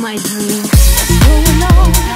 my dreams. Going on.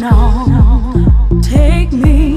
going on. Take me.